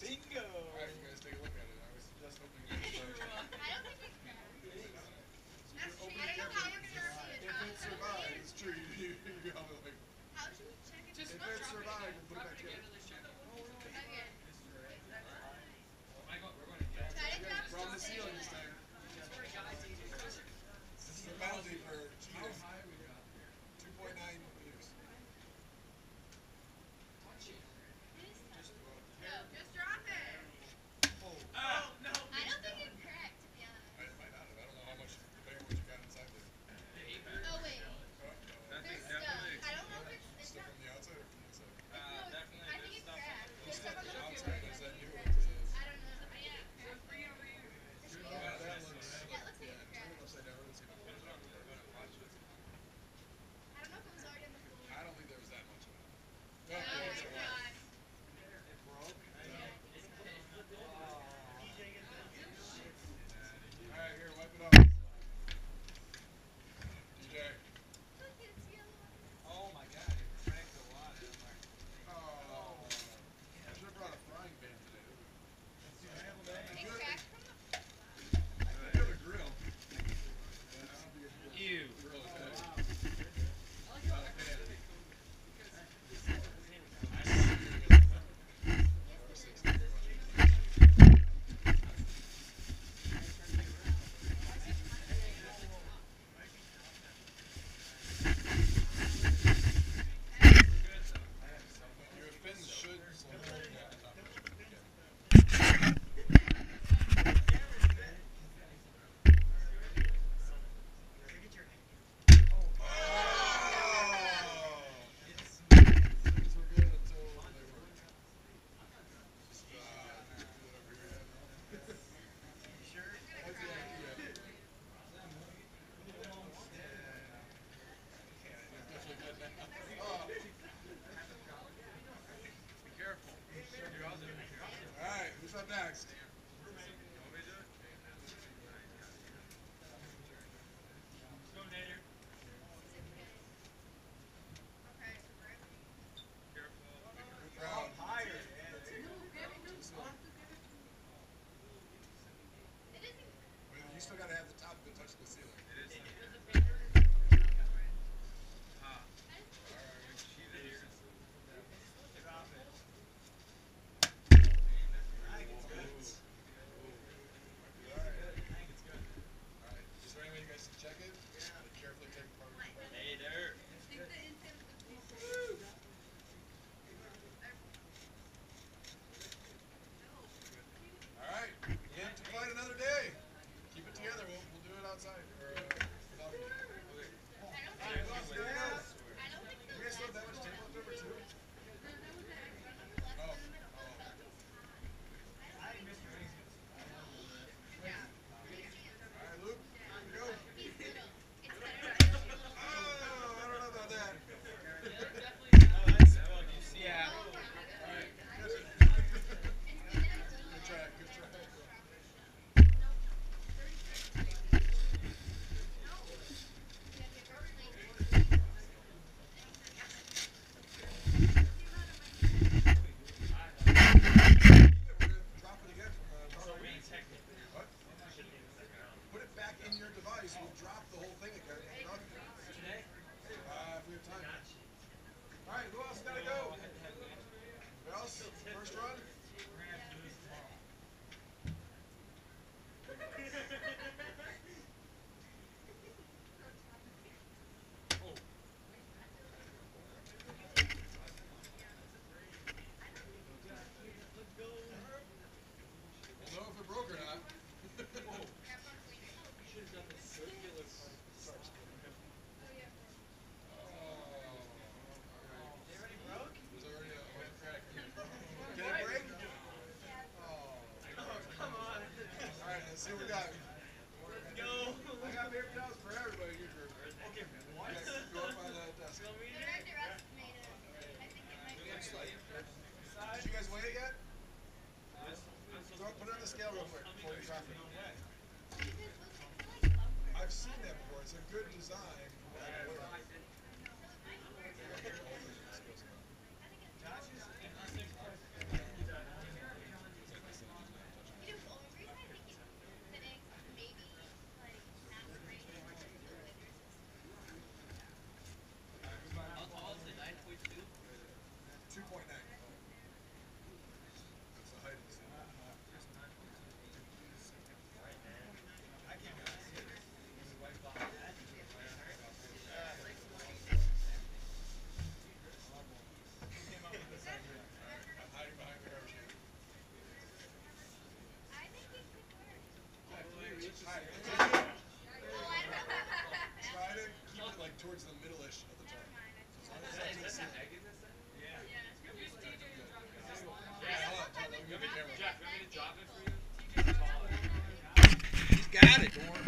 that next? got it.